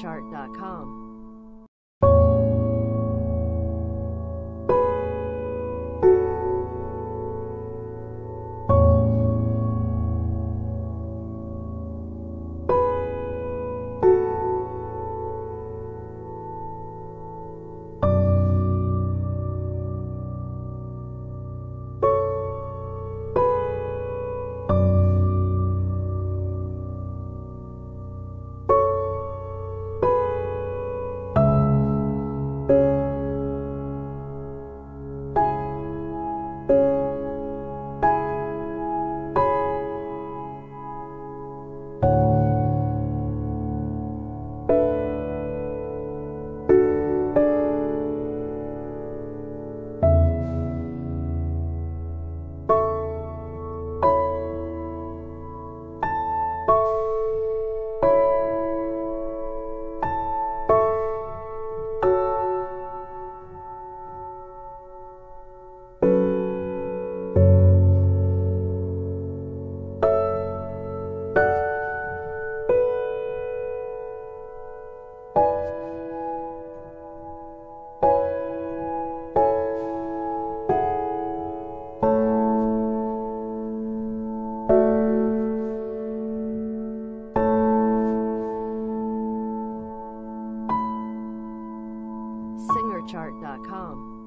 SingerChart.com. SingerChart.com.